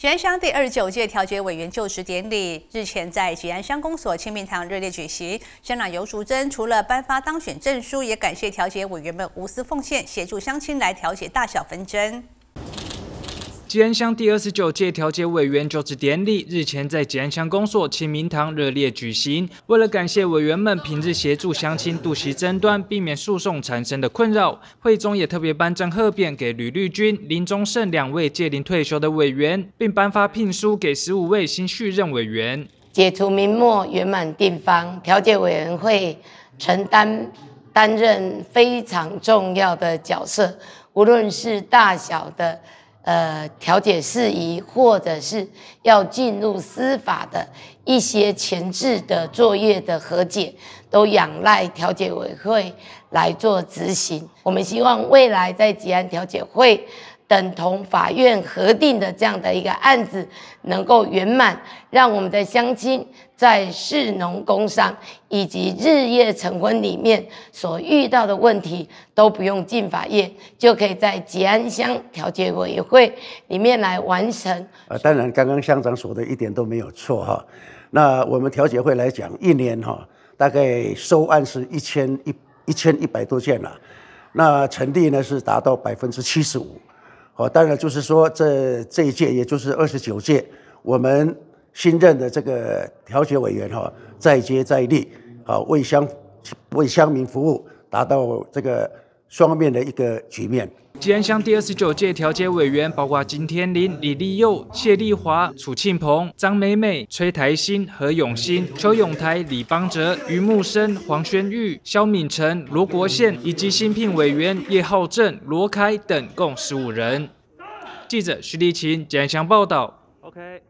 吉安乡第二十九届调解委员就职典礼日前在吉安乡公所清明堂热烈举行。乡长尤淑珍除了颁发当选证书，也感谢调解委员们无私奉献，协助乡亲来调解大小纷争。吉安乡第二十九届调解委员就职典礼日前在吉安乡公所清明堂热烈举行。为了感谢委员们平日协助乡亲度息争端，避免诉讼产生的困扰，会中也特别颁证贺匾给吕绿军、林宗胜两位届龄退休的委员，并颁发聘书给十五位新续任委员。解除明末圆满定方，调解委员会承担担任非常重要的角色，无论是大小的。呃，调解事宜，或者是要进入司法的一些前置的作业的和解，都仰赖调解委会来做执行。我们希望未来在吉安调解会。等同法院核定的这样的一个案子能够圆满，让我们的乡亲在市农工商以及日夜成婚里面所遇到的问题都不用进法院，就可以在吉安乡调解委员会里面来完成。呃，当然刚刚乡长说的一点都没有错哈。那我们调解会来讲，一年哈大概收案是一千一一千一百多件了，那成立呢是达到百分之七十五。哦，当然就是说，这这一届，也就是二十九届，我们新任的这个调解委员哈，再接再厉，好为乡为乡民服务，达到这个双面的一个局面。吉安乡第二十九届调解委员包括金天林、李立佑、谢丽华、楚庆鹏、张美美、崔台新、何永新、邱永台、李邦哲、余木生、黄轩玉、肖敏成、罗国宪以及新聘委员叶浩正、罗开等共十五人。记者徐立琴吉安乡报道。OK。